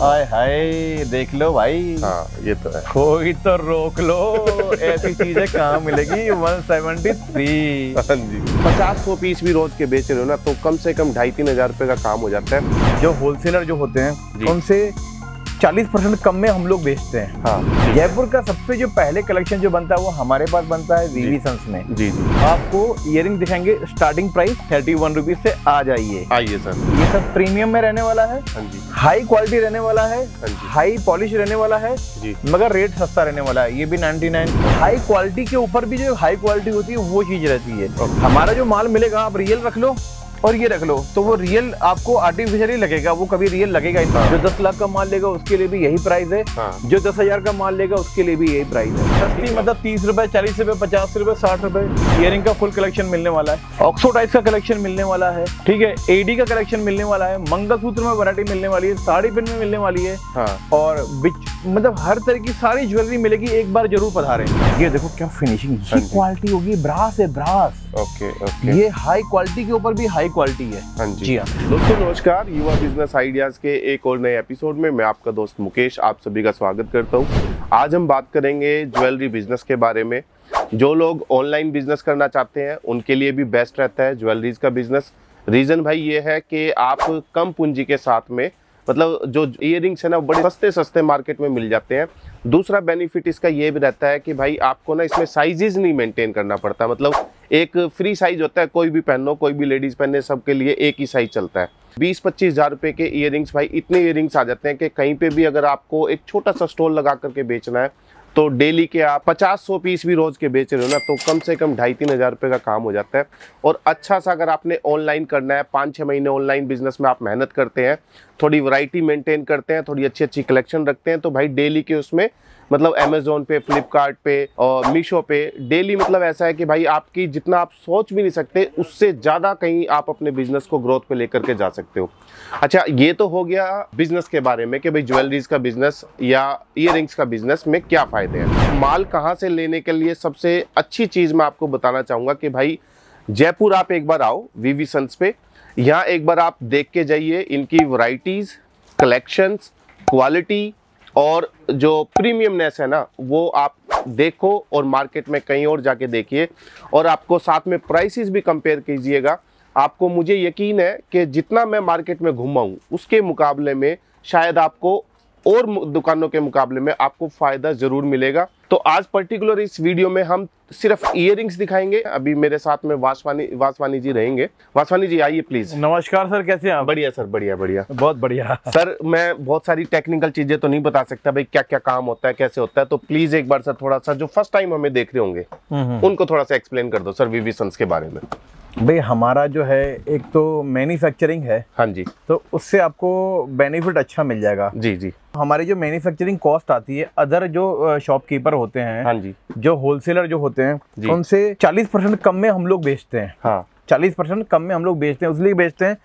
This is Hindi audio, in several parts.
हाय हाय देख लो भाई। हाँ ये तो है। कोई तो रोक लो ऐसी चीज़ें कहाँ मिलेगी? 173 हाँ जी। पचास सौ पीस भी रोज के बेच रहे हो ना तो कम से कम ढाई तीन हज़ार रुपए का काम हो जाता है। जो होलसेलर जो होते हैं उनसे 40 परसेंट कम में हम लोग बेचते हैं। हाँ। जयपुर का सबसे जो पहले कलेक्शन जो बनता है वो हमारे पास बनता है वीवी सन्स में। जी जी। आपको इयरिंग दिखाएँगे starting price thirty one rupees से आ जाइए। आइए सर। ये सब प्रीमियम में रहने वाला है। हाँ हाई क्वालिटी रहने वाला है। हाँ हाई पॉलिश रहने वाला है। जी। मगर रेट सस्ता रहने वाला है। ये भी 99 हाई क्वालिटी के ऊपर भी जो हाई क्वालिटी होती है वो चीज़ रहती है। हमारा जो माल मिलेगा आप रियल रख लो। और ये रख लो तो वो रियल आपको आर्टिफिशियली लगेगा वो कभी रियल लगेगा ही जो दस लाख का माल लेगा उसके लिए भी यही प्राइस है। हाँ। जो दस हज़ार का माल लेगा उसके लिए भी यही प्राइस है। सस्ती मतलब तीस रुपए चालीस रुपए पचास रुपए साठ रुपए इयरिंग का फुल कलेक्शन मिलने वाला है। ऑक्सोडाइज का कलेक्शन मिलने वाला है ठीक है? एडी का कलेक्शन मिलने वाला है मंगलसूत्र में वैरायटी मिलने वाली है साड़ी पिन में मिलने वाली है। हाँ। और बिच मतलब हर तरह की सारी ज्वेलरी मिलेगी एक बार ज़रूर पधारें। ये देखो क्या फिनिशिंग हाँ। क्वालिटी होगी ब्रास है ब्रास ओके ओके ये हाई क्वालिटी के ऊपर भी हाई क्वालिटी है। हाँ जी। जी हाँ। दोस्तों नमस्कार। युवा बिज़नेस आइडियाज़ के एक और नए एपिसोड में मैं आपका दोस्त मुकेश आप सभी का स्वागत करता हूँ। आज हम बात करेंगे ज्वेलरी बिज़नेस के बारे में। जो लोग ऑनलाइन बिज़नेस करना चाहते हैं उनके लिए भी बेस्ट रहता है ज्वेलरीज का बिज़नेस रीजन भाई ये है कि आप कम पूंजी के साथ में मतलब जो इयर है ना बड़े सस्ते सस्ते मार्केट में मिल जाते हैं। दूसरा बेनिफिट इसका ये भी रहता है कि भाई आपको ना इसमें साइजेज नहीं मेंटेन करना पड़ता। मतलब एक फ्री साइज़ होता है, कोई भी पहनो, कोई भी लेडीज़ पहने, सबके लिए एक ही साइज़ चलता है। बीस पच्चीस हज़ार रुपए के इयर भाई, इतने इयर आ जाते हैं कि कहीं पे भी अगर आपको एक छोटा सा स्टॉल लगा करके बेचना है तो डेली के आप पचास सौ पीस भी रोज के बेच रहे हो ना तो कम से कम ढाई तीन हज़ार रुपये का काम हो जाता है। और अच्छा सा अगर आपने ऑनलाइन करना है, पाँच छः महीने ऑनलाइन बिज़नेस में आप मेहनत करते हैं, थोड़ी वैरायटी मेंटेन करते हैं, थोड़ी अच्छी अच्छी कलेक्शन रखते हैं तो भाई डेली के उसमें मतलब अमेजोन पे फ्लिपकार्ट पे और मीशो पे डेली मतलब ऐसा है कि भाई आपकी जितना आप सोच भी नहीं सकते, उससे ज़्यादा कहीं आप अपने बिज़नेस को ग्रोथ पे लेकर के जा सकते हो। अच्छा ये तो हो गया बिज़नेस के बारे में कि भाई ज्वेलरीज का बिज़नेस या इयर का बिज़नेस में क्या फ़ायदे हैं। माल कहाँ से लेने के लिए सबसे अच्छी चीज़ मैं आपको बताना चाहूँगा कि भाई जयपुर आप एक बार आओ वीवी सन्स पे। यहाँ एक बार आप देख के जाइए, इनकी वैरायटीज़ कलेक्शंस क्वालिटी और जो प्रीमियमनेस है ना, वो आप देखो और मार्केट में कहीं और जाके देखिए। और आपको साथ में प्राइसेस भी कंपेयर कीजिएगा। आपको मुझे यकीन है कि जितना मैं मार्केट में घूमा हूँ, उसके मुकाबले में शायद आपको और दुकानों के मुकाबले में आपको फ़ायदा ज़रूर मिलेगा। तो आज पर्टिकुलर इस वीडियो में हम सिर्फ़ इयरिंग्स दिखाएँगे। अभी मेरे साथ में वासवानी वासवानी जी रहेंगे। वासवानी जी आइए प्लीज़ नमस्कार सर कैसे हैं बढ़िया सर बढ़िया बढ़िया। बहुत बढ़िया। सर मैं बहुत सारी टेक्निकल चीज़ें तो नहीं बता सकता भाई क्या क्या काम होता है कैसे होता है तो प्लीज़ एक बार सर थोड़ा सा जो फ़र्स्ट टाइम हमें देख रहे होंगे उनको थोड़ा सा एक्सप्लेन कर दो सर वीवी सन्स के बारे में। भाई हमारा जो है एक तो मैन्युफैक्चरिंग है। हाँ जी। तो उससे आपको बेनिफिट अच्छा मिल जाएगा। जी जी। हमारी जो मैन्युफैक्चरिंग कॉस्ट आती है अदर जो शॉपकीपर होते हैं हाँ जी। जो होलसेलर जो होते हैं उनसे 40 परसेंट कम में हम लोग बेचते हैं। हाँ। 40 परसेंट कम में हम लोग बेचते हैं इसलिए बेचते हैं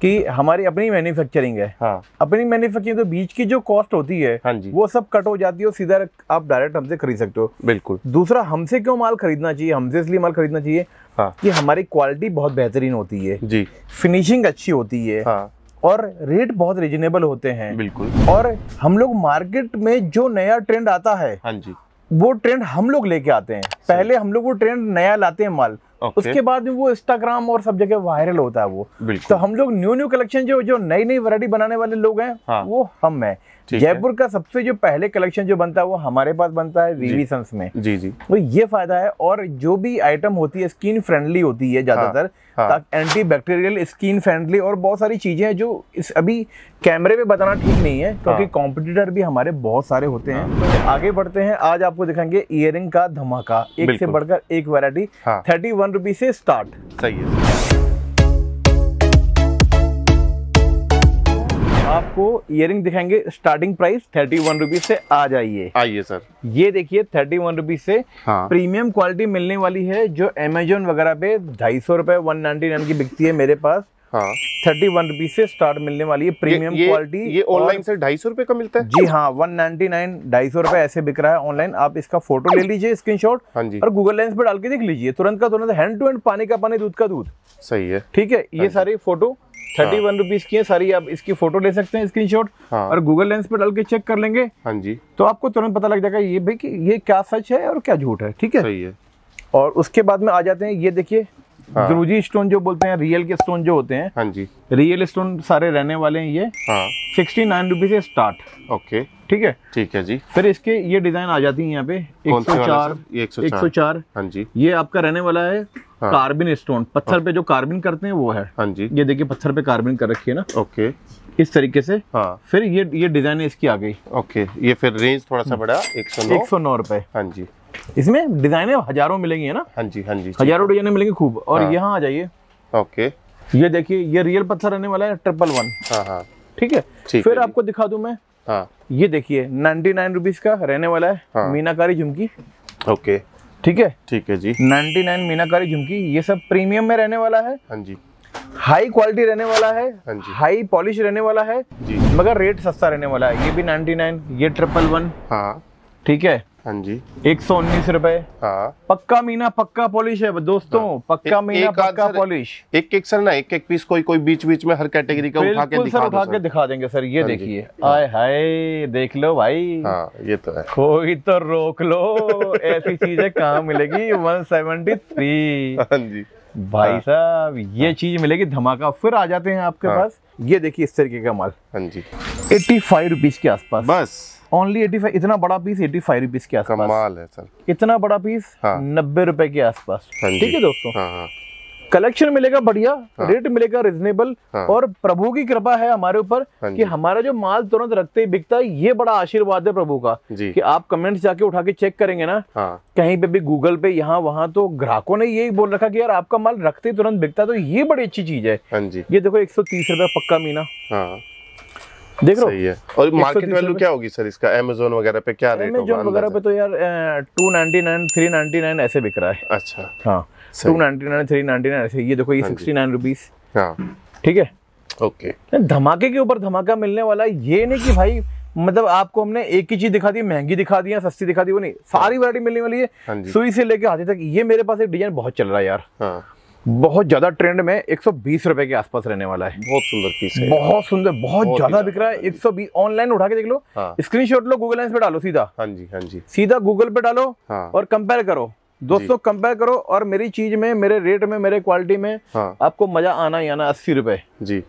कि हमारी अपनी मैन्युफैक्चरिंग है। हाँ। अपनी मैन्युफैक्चरिंग तो बीच की जो कॉस्ट होती है हाँ जी। वो सब कट हो जाती है और सीधा आप डायरेक्ट हमसे खरीद सकते हो। बिल्कुल। दूसरा हमसे क्यों माल खरीदना चाहिए? हमसे इसलिए माल खरीदना चाहिए हाँ। कि हमारी क्वालिटी बहुत बेहतरीन होती है। जी। फिनिशिंग अच्छी होती है। हाँ। और रेट बहुत रिजनेबल होते हैं। बिल्कुल। और हम लोग मार्केट में जो नया ट्रेंड आता है हाँ जी। वो ट्रेंड हम लोग लेके आते हैं। पहले हम लोग वो ट्रेंड नया लाते हैं माल। उसके बाद में वो इंस्टाग्राम और सब जगह वायरल होता है वो। तो हम लोग न्यू न्यू कलेक्शन जो जो नई नई वरायटी बनाने वाले लोग हैं हाँ। वो हम है। जयपुर का सबसे जो पहले कलेक्शन जो बनता है वो हमारे पास बनता है वीवी सन्स में। जी जी। तो ये फ़ायदा है और जो भी आइटम होती है स्किन फ्रेंडली होती है ज़्यादातर हाँ। ताकि एंटी बैक्टीरियल स्किन फ्रेंडली और बहुत सारी चीज़ें हैं जो इस अभी कैमरे पे बताना ठीक नहीं है क्योंकि हाँ। कॉम्पिटिटर भी हमारे बहुत सारे होते हैं। आगे बढ़ते हैं। आज आपको दिखाएँगे इयरिंग का धमाका। एक से बढ़कर एक वैरायटी हाँ। थर्टी वन रुपीज़ से स्टार्ट सही है। आपको इयरिंग दिखाएँगे starting price thirty one rupees से आ जाइए। आइए सर। ये देखिए थर्टी वन रुपीज़ से हाँ। प्रीमियम क्वालिटी मिलने वाली है जो अमेजोन वगैरह पे ढाई सौ रुपए वन नाइनटी नाइन की बिकती है मेरे पास। हाँ। थर्टी वन रुपीज़ से स्टार्ट मिलने वाली है प्रीमियम क्वालिटी ये ऑनलाइन से ढाई सौ रुपए का मिलता है? जी हाँ वन नाइनटी नाइन ढाई सौ रुपए ऐसे बिक रहा है ऑनलाइन आप इसका फ़ोटो ले लीजिए स्क्रीनशॉट हाँ जी। और गूगल लेंस पे डाल के देख लीजिए। तुरंत का तुरंत हैंड टू हैंड पानी का पानी दूध का दूध। सही है। ठीक है ये सारी फ़ोटो थर्टी वन रुपीज़ की है सारी आप इसकी फ़ोटो ले सकते हैं स्क्रीनशॉट हाँ। और गूगल लेंस पे डाल के चेक कर लेंगे। हाँ जी। तो आपको तुरंत पता लग जाएगा ये भाई कि ये क्या सच है और क्या झूठ है। ठीक है? सही है। और उसके बाद में आ जाते हैं ये देखिए हाँ। द्रुजी स्टोन जो बोलते हैं रियल के स्टोन जो होते हैं हाँ जी। रियल स्टोन सारे रहने वाले हैं ये। हाँ। सिक्सटी नाइन रुपीज़ से स्टार्ट ओके ठीक है? ठीक है जी। फिर इसके ये डिज़ाइन आ जाती है यहाँ पे। कौन से वाला 104 सर? ये 104 104 हाँ जी। ये आपका रहने वाला है हाँ। कार्बिन स्टोन पत्थर हाँ। पे जो कार्बिन करते हैं वो है। हाँ जी। ये देखिए पत्थर पे कार्बिन कर रखी है ना। ओके इस तरीके से। हाँ। फिर ये ये डिज़ाइन इसकी आ गई ओके ये फिर रेंज थोड़ा सा एक सौ एक सौ नौ रुपए। हाँ जी। इसमें डिजाइने हज़ारों मिलेंगी है ना? हाँ जी हाँ जी हज़ारों डिजाइने मिलेंगी खूब। और हाँ। यहाँ आ जाइए। ओके। ये देखिए ये रियल पत्थर रहने वाला है ट्रिपल वन हाँ हाँ। ठीक है? ठीक फिर है। आपको दिखा दूँ मैं। हाँ। ये देखिए नाइनटी नाइन रुपीज़ का रहने वाला है हाँ। मीनाकारी झुमकी। ओके। ठीक है? ठीक है जी। 99 मीनाकारी झुमकी ये सब प्रीमियम में रहने वाला है। हाँ जी। हाई क्वालिटी रहने वाला है। हाँ जी। हाई पॉलिश रहने वाला है। जी। मगर रेट सस्ता रहने वाला है। ये भी 99 ये ट्रिपल वन हाँ। ठीक है? हाँ जी। एक सौ उन्नीस रुपए। हाँ। पक्का मीना पक्का पॉलिश है दोस्तों। हाँ। पक्का मीना एक पक्का पॉलिश एक एक सर ना एक एक पीस कोई कोई बीच बीच में हर कैटेगरी का उठा के बिल्कुल सर दिखा उठा के दिखा देंगे सर ये हाँ देखिए। आय हाय देख लो भाई। हाँ ये तो है। कोई तो रोक लो ऐसी चीज़ें कहाँ मिलेगी? 173 हाँ जी। भाई। साहब ये चीज़ मिलेगी धमाका। फिर आ जाते हैं आपके। पास। ये देखिए इस तरीके का माल। हाँ जी। एट्टी फाइव रुपीज़ के आसपास। बस। ओनली एटी फाइव इतना बड़ा पीस एटी फाइव रुपीज़ के आसपास। कमाल है सर। इतना बड़ा पीस हाँ। नब्बे रुपए के आसपास। हाँ ठीक है दोस्तों? हाँ हाँ। कलेक्शन मिलेगा बढ़िया हाँ। रेट मिलेगा रिजनेबल हाँ। और प्रभु की कृपा है हमारे ऊपर हाँ कि हमारा जो माल तुरंत रखते ही बिकता है ये बड़ा आशीर्वाद है प्रभु का कि आप कमेंट्स जाके उठा के चेक करेंगे ना। हाँ। कहीं पे भी गूगल पे यहाँ वहाँ तो ग्राहकों ने यही बोल रखा कि यार आपका माल रखते ही तुरंत बिकता है तो ये बड़ी अच्छी चीज़ है। हाँ ये देखो एक सौ तीस पक्का मीना। हाँ। देख रहे सही है। और मार्केट वैल्यू क्या होगी सर इसका? अमेजोन वगैरह पे क्या रेट होगा अमेजोन वगैरह पे तो यार two ninety nine three ninety nine ऐसे बिक रहा है। अच्छा। हाँ two ninety nine three ninety nine ऐसे। ये देखो ये हाँ सिक्सटी नाइन रुपीज़ हाँ। ठीक है? ओके धमाके के ऊपर धमाका मिलने वाला ये नहीं कि भाई मतलब आपको हमने एक ही चीज़ दिखा दी महँगी दिखा दी या सस्ती दिखा दी वो नहीं। सारी वैरायटी मिलने वाली है। हाँ सुई से लेके हाथी तक ये मेरे पास एक डिज़ाइन बहुत चल रहा है यार। हाँ। बहुत ज़्यादा ट्रेंड में एक सौ बीस रुपए के आसपास रहने वाला है। बहुत सुंदर पीस है बहुत सुंदर बहुत ज़्यादा ही बिक रहा है। एक सौ बीस ऑनलाइन उठा के देख लो। हाँ। स्क्रीनशॉट लो गूगल लेंस पे डालो सीधा। हाँ जी हाँ जी। सीधा गूगल पे डालो हाँ। और कंपेयर करो। दोस्तों कंपेयर करो और मेरी चीज़ में मेरे रेट में मेरे क्वालिटी में हाँ। आपको मज़ा आना ही आना अस्सी रुपए। जी।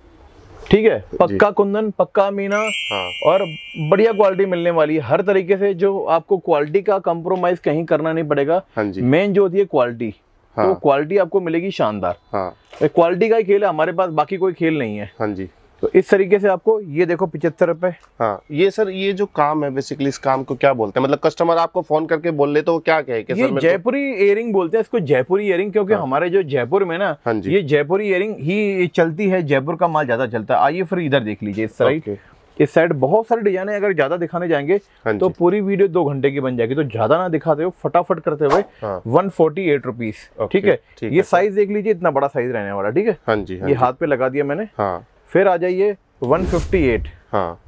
ठीक है? पक्का कुंदन पक्का मीना हाँ। और बढ़िया क्वालिटी मिलने वाली है। हर तरीके से जो आपको क्वालिटी का कंप्रोमाइज कहीं करना नहीं पड़ेगा। हाँ मेन जो होती है क्वालिटी तो हाँ। क्वालिटी आपको मिलेगी शानदार। हाँ। क्वालिटी का ही खेल है हमारे पास बाकी कोई खेल नहीं है। हाँ जी। तो इस तरीके से आपको ये देखो पिछहत्तर रुपए। हाँ। ये सर ये जो काम है बेसिकली इस काम को क्या बोलते हैं? मतलब कस्टमर आपको फ़ोन करके बोल ले तो वो क्या कहे ये जयपुरी इयरिंग बोलते हैं इसको जयपुरी इयरिंग क्योंकि हाँ। हमारे जो जयपुर में ना हाँ जी। ये जयपुरी इयरिंग ही चलती है जयपुर का माल ज़्यादा चलता है। आइए फिर इधर देख लीजिए इस साइड ओके। इस साइड बहुत सारे डिज़ाइन अगर ज़्यादा दिखाने जाएँगे हाँ तो पूरी वीडियो दो घंटे की बन जाएगी। तो ज़्यादा ना दिखाते हो फटाफट करते हुए हाँ। वन फोर्टी एट रुपीज़ ठीक है? ये साइज़ देख लीजिए इतना बड़ा साइज़ रहने वाला ठीक है? हाँ जी हाँ ये हाथ पे लगा दिया मैंने। हाँ। फिर आ जाइए 158 हाँ।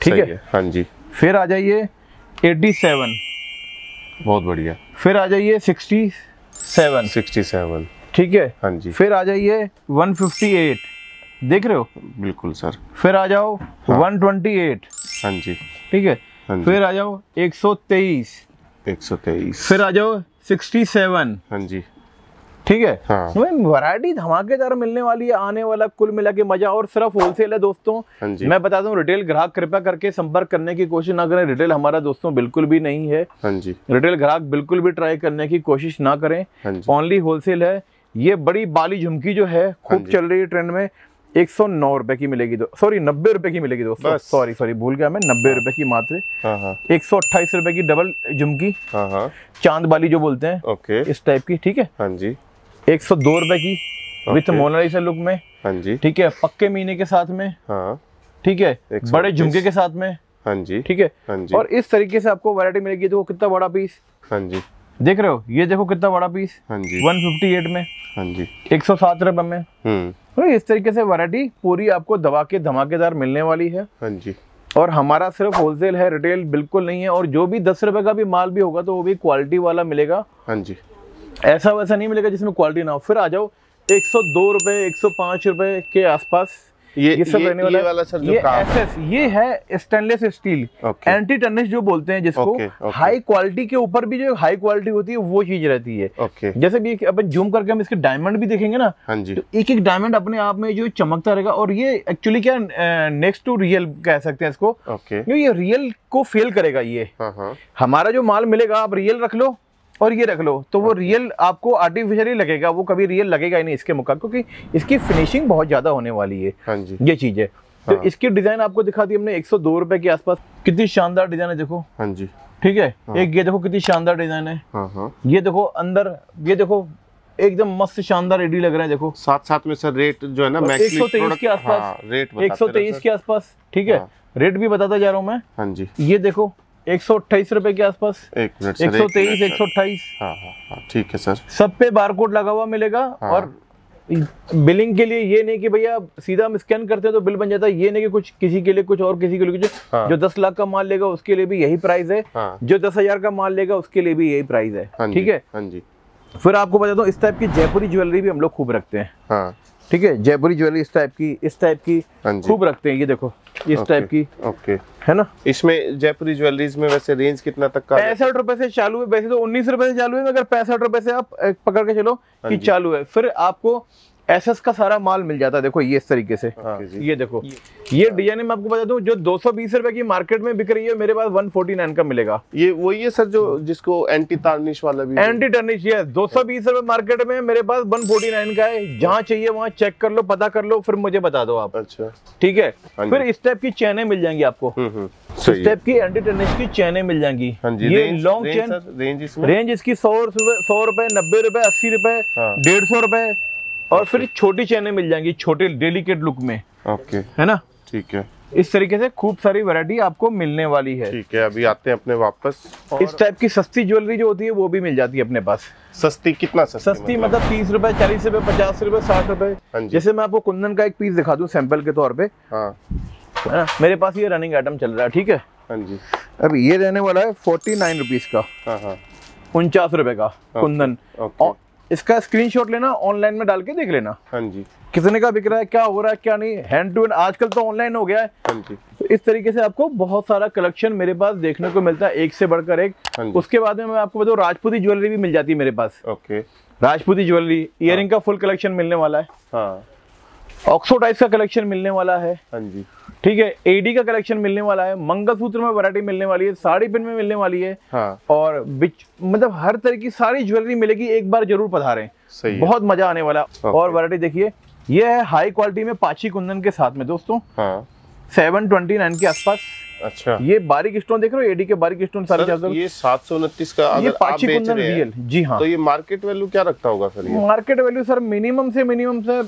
ठीक है? हाँ जी। फिर आ जाइए 87 बहुत बढ़िया। फिर आ जाइए 67 सिक्सटी सेवन ठीक है? हाँ जी। फिर आ जाइए 158 देख रहे हो? बिल्कुल सर। फिर आ जाओ हाँ। 128 हाँ जी। ठीक है? हाँ फिर आ जाओ 123 एक सौ तेईस। फिर आ जाओ 67 हाँ जी। ठीक है? हाँ। वैरायटी धमाकेदार मिलने वाली है आने वाला कुल मिला के मज़ा और सिर्फ़ होलसेल है दोस्तों। हाँ मैं बता दूँ रिटेल ग्राहक कृपया करके संपर्क करने की कोशिश ना करें। रिटेल हमारा दोस्तों बिल्कुल भी नहीं है। हाँ जी। रिटेल ग्राहक बिल्कुल भी ट्राई करने की कोशिश ना करें। ओनली होलसेल है। ये बड़ी बाली झुमकी जो है खूब चल रही है ट्रेंड में। एक सौ नौ रुपए की मिलेगी दो सॉरी नब्बे रुपए की मिलेगी दोस्तों। सॉरी सॉरी भूल गया मैं नब्बे रुपए की मात्र। हाँ हाँ। एक सौ अट्ठाईस रुपए की डबल झुमकी। हाँ हाँ। चाँद बाली जो बोलते हैं। ओके। इस टाइप की ठीक है? हाँ जी। एक सौ दो रुपए की विथ। मोनालिसा लुक में। हाँ जी। ठीक है? पक्के मीने के साथ में। हाँ। ठीक है? बड़े झुमके के साथ में। हाँ जी। ठीक है? हाँ जी। और इस तरीके से आपको वैरायटी मिलेगी देखो कितना बड़ा पीस हाँ जी। देख रहे हो? ये देखो कितना बड़ा पीस हाँ जी। 158 में। हाँ जी। एक सौ सात रुपए में। हम्म। तो इस तरीके से वैरायटी पूरी आपको दवा के धमाकेदार मिलने वाली है। हाँ जी। और हमारा सिर्फ़ होलसेल है रिटेल बिल्कुल नहीं है और जो भी दस रुपए का भी माल भी होगा तो वो भी क्वालिटी वाला मिलेगा। हाँ जी। ऐसा वैसा नहीं मिलेगा जिसमें क्वालिटी ना हो। फिर आ जाओ एक सौ दो रुपए एक सौ पाँच रुपए के आसपास ये ये सब ये, रहने ये वाला, वाला सर जो ये काम एसएस ये है स्टेनलेस स्टील एंटी टर्निश जो बोलते हैं जिसको। हाई क्वालिटी के ऊपर भी जो हाई क्वालिटी होती है वो चीज़ रहती है। ओके जैसे भी अपन जूम करके हम इसके डायमंड भी देखेंगे ना हाँ जी। तो एक एक डायमंड अपने आप में जो चमकता रहेगा और ये एक्चुअली क्या नेक्स्ट टू रियल कह सकते हैं इसको। ये रियल को फेल करेगा ये। हाँ हाँ। हमारा जो माल मिलेगा आप रियल रख लो। और ये रख लो तो वो रियल आपको आर्टिफिशियली लगेगा वो कभी रियल लगेगा ही नहीं इसके मुकाबले क्योंकि इसकी फिनिशिंग बहुत ज़्यादा होने वाली है। हाँ जी। ये चीज़ है। तो हाँ। इसकी डिज़ाइन आपको दिखा दी हमने एक सौ दो रुपए के आसपास। कितनी शानदार डिज़ाइन है देखो। हाँ जी। ठीक है? हाँ। एक ये देखो कितनी शानदार डिज़ाइन है। हाँ हाँ। ये देखो अंदर ये देखो एकदम मस्त शानदार एडी लग रहा है देखो। साथ साथ में सर रेट जो है ना एक सौ तेईस के आसपास। हाँ, रेट एक सौ तेईस के आसपास ठीक हाँ। रेट भी बताता जा रहा हूँ मैं। हाँ जी। ये देखो एक सौ अट्ठाईस रुपए के आसपास। एक मिनट एक सौ तेईस एक सौ अट्ठाईस। हाँ हाँ हाँ ठीक है सर। सब पे बारकोड लगा हुआ मिलेगा हाँ। और बिलिंग के लिए ये नहीं कि भैया सीधा हम स्कैन करते हैं तो बिल बन जाता है। ये नहीं कि कुछ किसी के लिए कुछ और किसी के लिए कुछ हाँ। जो दस लाख का माल लेगा उसके लिए भी यही प्राइस है। हाँ। जो दस हज़ार का माल लेगा उसके लिए भी यही प्राइस है। ठीक है? फिर आपको बता दूँ इस टाइप की जयपुरी ज्वेलरी भी हम लोग खूब रखते हैं। हाँ। ठीक है? जयपुरी ज्वेलरी इस टाइप की इस टाइप की हाँ खूब रखते हैं ये देखो इस टाइप की। ओके। है ना? इसमें जयपुरी ज्वेलरीज में वैसे रेंज कितना तक का है? पैंसठ रुपए से चालू है वैसे तो उन्नीस रुपए से चालू है मगर पैंसठ रुपए से आप पकड़ के चलो हाँ कि चालू है। फिर आपको एसएस का सारा माल मिल जाता है। देखो ये इस तरीके से। हाँ, ये देखो ये डिज़ाइन मैं आपको बता दूँ जो दो सौ बीस रुपए की मार्केट में बिक रही है मेरे पास वन फोर्टी नाइन का मिलेगा। ये वही है सर जो जिसको एंटी तार्निश वाला भी एंटी टर्निश ये दो सौ बीस रुपए मार्केट में मेरे पास वन फोर्टी नाइन का है। जहाँ चाहिए वहाँ चेक कर लो पता कर लो फिर मुझे बता दो आप। अच्छा। ठीक है? हाँ फिर इस टाइप की चैनें मिल जाएँगी आपको। हम्म हम्म। इस टाइप की एंटी टर्निश की चैनें मिल जाएँगी। हाँ ये लॉन्ग चेन रेंज इसकी सौ रुपए सौ रुपए नब्बे रुपए अस्सी रुपए। डेढ़ सौ रुपए और फिर छोटी चैने मिल जाएँगी छोटे डेलिकेट लुक में। ओके है ना? ठीक है। इस तरीके से खूब सारी वैरायटी आपको मिलने वाली है। ठीक है अभी आते हैं अपने वापस। और... इस टाइप की सस्ती ज्वेलरी जो होती है वो भी मिल जाती है अपने पास। सस्ती कितना सस्ती सस्ती मतलब? तीस रुपए चालीस रुपए पचास रुपए साठ रुपए। हाँ जैसे मैं आपको कुंदन का एक पीस दिखा दूँ सैंपल के तौर पे। हाँ। है ना? मेरे पास ये रनिंग आइटम चल रहा है ठीक है? हाँ जी। अब ये रहने वाला है फोर्टी नाइन रुपीज़ का। हाँ उनचास रुपए का कुंदन। और इसका स्क्रीनशॉट लेना ऑनलाइन में डाल के देख लेना। हाँ जी। कितने का बिक रहा है क्या हो रहा है क्या नहीं हैंड टू हैंड आजकल तो ऑनलाइन हो गया है। हाँ जी। तो इस तरीके से आपको बहुत सारा कलेक्शन मेरे पास देखने को मिलता है एक से बढ़कर एक। हाँ जी। उसके बाद में मैं आपको बताऊँ राजपूती ज्वेलरी भी मिल जाती है मेरे पास। ओके। राजपूती ज्वेलरी इयरिंग का फुल कलेक्शन मिलने वाला है। हाँ। ऑक्सोडाइज का कलेक्शन मिलने वाला है। हाँ जी। ठीक है एडी का कलेक्शन मिलने वाला है मंगलसूत्र में वैरायटी मिलने वाली है साड़ी पिन में मिलने वाली है। हाँ। और बिच मतलब हर तरह की सारी ज्वेलरी मिलेगी एक बार ज़रूर पधारें। सही बहुत मज़ा आने वाला। और वैरायटी देखिए ये है हाई क्वालिटी में पाची कुंदन के साथ में दोस्तों। सेवन ट्वेंटी नाइन के आसपास। अच्छा। ये बारीक स्टोन देख रहे हो? एडी के बारीक स्टोन सारे ये सात सौ उनतीस का ये अगर आप पाची कुंदन रियल जी हाँ। तो ये मार्केट वैल्यू क्या रखता होगा सर ये? मार्केट वैल्यू सर मिनिमम से मिनिमम से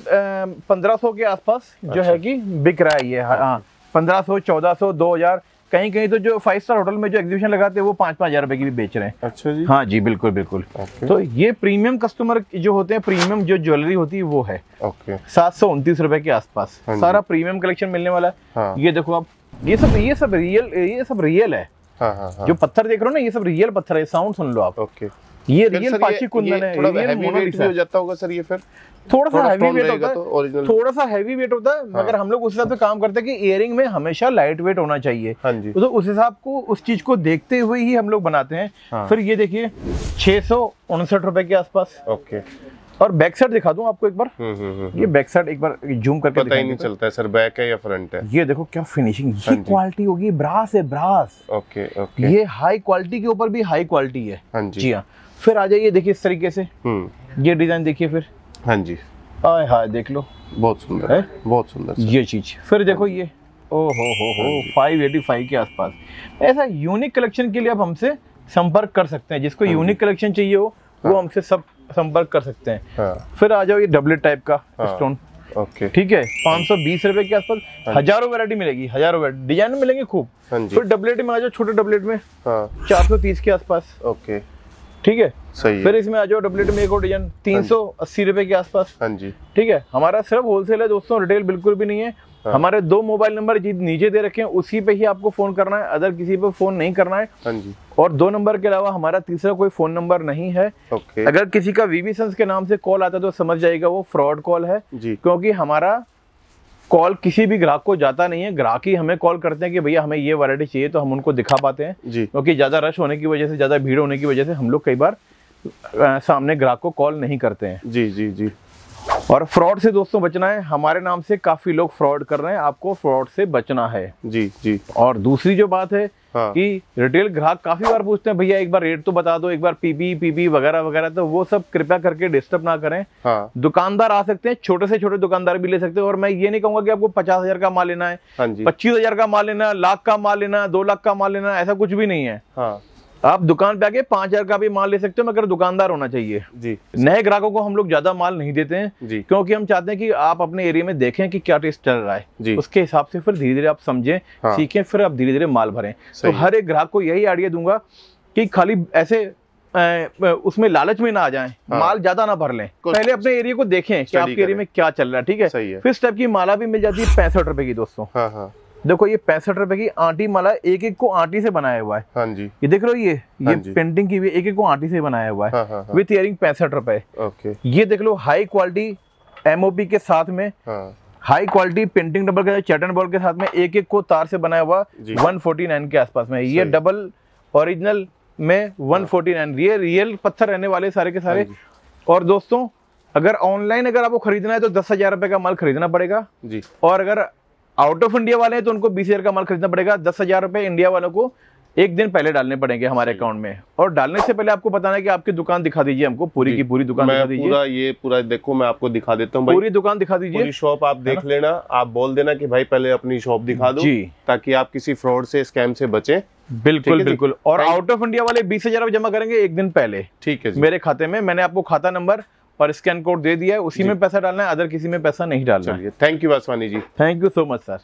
पंद्रह सौ के आसपास अच्छा। जो अच्छा। है कि बिक रहा है ये हाँ पंद्रह सौ चौदह सौ दो हज़ार कहीं कहीं तो जो फाइव स्टार होटल में जो एग्जीबिशन लगाते हैं वो पाँच पाँच हज़ार रुपए की भी बेच रहे हैं। अच्छा जी। हाँ जी बिल्कुल बिल्कुल। तो ये प्रीमियम कस्टमर जो होते हैं प्रीमियम जो ज्वेलरी होती है वो है। ओके। सात सौ उनतीस रुपए के आसपास। हाँ सारा प्रीमियम कलेक्शन मिलने वाला है। हाँ। ये देखो आप ये सब ये सब रियल ये सब रियल है। हाँ हाँ हाँ। जो पत्थर देख रहे हो ना ये सब रियल पत्थर है साउंड सुन लो आप। ओके। ये रियल पाची कुंदन है थोड़ा हैवी वेट भी हो जाता होगा सर ये फिर। थोड़ा सा हैवी वेट होता तो है ओरिजिनल थोड़ा सा हैवी वेट होता है मगर हम लोग उस हिसाब से काम करते हैं कि इयरिंग में हमेशा लाइट वेट होना चाहिए। हाँ जी। तो उस हिसाब को उस चीज़ को देखते हुए ही हम लोग बनाते हैं। हाँ। फिर ये देखिए छह सौ उनसठ रुपए के आसपास। ओके। और बैक साइड दिखा दूँ आपको एक बार। हम्म हम्म हम्म ये बैक साइड एक बार जूम करके पता ही नहीं तो। चलता है सर बैक है या फ्रंट है? ये देखो क्या फिनिशिंग हाँ ये क्वालिटी होगी ब्रास है ब्रास ओके ओके ये हाई क्वालिटी के ऊपर भी हाई क्वालिटी है। हाँ जी। जी हाँ। फिर आ जाइए देखिए इस तरीके से। हम्म। ये डिज़ाइन देखिए फिर। हाँ जी। आय हाय देख लो। बहुत सुंदर है? बहुत सुंदर ये चीज़। फिर देखो ये। ओ हो हो हो फाइव एटी फाइव के आसपास। ऐसा यूनिक कलेक्शन के लिए आप हमसे संपर्क कर सकते हैं। जिसको हाँ यूनिक कलेक्शन चाहिए हो वो हाँ। हमसे सब संपर्क कर सकते हैं। हाँ। फिर आ जाओ ये डबलेट टाइप का हाँ। Stone okay. ठीक है पाँच सौ बीस रुपए के आसपास हाँ हज़ारों वैरायटी मिलेगी हज़ारों वैरायटी डिज़ाइन मिलेंगे खूब। हाँ फिर डबलेट में आ जाओ छोटे डबलेट में। हाँ। चार सौ तीस के आसपास। ओके। ठीक है? सही फिर इसमें आ जाओ डुप्लीकेट में एक और डिज़ाइन तीन सौ अस्सी रुपए के आसपास। हाँ जी। ठीक है? हमारा सिर्फ़ होलसेल है दोस्तों रिटेल बिल्कुल भी नहीं है। हाँ। हमारे दो मोबाइल नंबर नीचे दे रखे हैं उसी पे ही आपको फ़ोन करना है। अदर किसी पे फ़ोन नहीं करना है। हाँ जी। और दो नंबर के अलावा हमारा तीसरा कोई फ़ोन नंबर नहीं है। ओके। अगर किसी का वीवी सन्स के नाम से कॉल आता है तो समझ जाएगा वो फ्रॉड कॉल है। जी। क्योंकि हमारा कॉल किसी भी ग्राहक को जाता नहीं है। ग्राहक ही हमें कॉल करते हैं कि भैया हमें ये वैरायटी चाहिए तो हम उनको दिखा पाते हैं। क्योंकि ज़्यादा रश होने की वजह से ज़्यादा भीड़ होने की वजह से हम लोग कई बार सामने ग्राहक को कॉल नहीं करते हैं। जी जी जी। और फ्रॉड से दोस्तों बचना है। हमारे नाम से काफ़ी लोग फ्रॉड कर रहे हैं। आपको फ्रॉड से बचना है। जी जी। और दूसरी जो बात है हाँ। कि रिटेल ग्राहक काफ़ी बार पूछते हैं भैया एक बार रेट तो बता दो एक बार पीबी पीबी वगैरह वगैरह। तो वो सब कृपया करके डिस्टर्ब ना करें। हाँ। दुकानदार आ सकते हैं छोटे से छोटे दुकानदार भी ले सकते हैं। और मैं ये नहीं कहूँगा कि आपको पचास हज़ार का माल लेना है हाँ पच्चीस हज़ार का माल लेना है लाख का माल लेना है दो लाख का माल लेना है ऐसा कुछ भी नहीं है। हाँ। आप दुकान पे आके पाँच हज़ार का भी माल ले सकते हो मगर दुकानदार होना चाहिए। जी। नए ग्राहकों को हम लोग ज़्यादा माल नहीं देते हैं जी। क्योंकि हम चाहते हैं कि आप अपने एरिया में देखें कि क्या टेस्ट चल रहा है। जी। उसके हिसाब से फिर धीरे धीरे आप समझें हाँ। सीखें फिर आप धीरे धीरे माल भरें। तो हर एक ग्राहक को यही आइडिया दूँगा कि खाली ऐसे उसमें लालच में ना आ जाएँ हाँ। माल ज़्यादा ना भर लें। पहले अपने एरिया को देखें कि आपके एरिया में क्या चल रहा है ठीक है। फिर इस टाइप की माला भी मिल जाती है पैंसठ रुपए की दोस्तों। हाँ हाँ। देखो ये पैंसठ रुपए की आंटी माला एक एक को आंटी से बनाया हुआ है। हाँ जी। ये देख रहे हो ये? हाँ ये पेंटिंग की हुई एक एक को आंटी से बनाया हुआ है। हाँ हाँ हाँ। विथ इयरिंग पैंसठ रुपए। ये देख लो हाई क्वालिटी एमओपी के साथ में हाँ। हाई क्वालिटी पेंटिंग डबल के चैटन बॉल के साथ में एक एक को तार से बनाया हुआ जी। 149 के आसपास में। ये डबल ओरिजिनल में 149 ये रियल पत्थर रहने वाले सारे के सारे। हाँ और दोस्तों अगर ऑनलाइन अगर आपको खरीदना है तो दस हज़ार रुपए का माल खरीदना पड़ेगा। जी। और अगर आउट ऑफ़ इंडिया वाले हैं तो उनको बीस हज़ार का माल खरीदना पड़ेगा। दस हज़ार रुपए इंडिया वालों को एक दिन पहले डालने पड़ेंगे हमारे अकाउंट में। और डालने से पहले आपको बताना है कि आपकी दुकान दिखा दीजिए हमको पूरी की पूरी दुकान दिखा दीजिए। पूरा ये पूरा देखो मैं आपको दिखा देता हूँ पूरी दुकान दिखा दीजिए। पूरी शॉप आप देख लेना। आप बोल देना कि भाई पहले अपनी शॉप दिखा दो ताकि आप किसी फ्रॉड से स्कैम से बचे। बिल्कुल बिल्कुल। और आउट ऑफ़ इंडिया वाले बीस हज़ार जमा करेंगे एक दिन पहले। ठीक है मेरे खाते में मैंने आपको खाता नंबर और स्कैन कोड दे दिया है उसी में पैसा डालना है अदर किसी में पैसा नहीं डालना है। चलिए thank you Vaswani ji. Thank you so much sir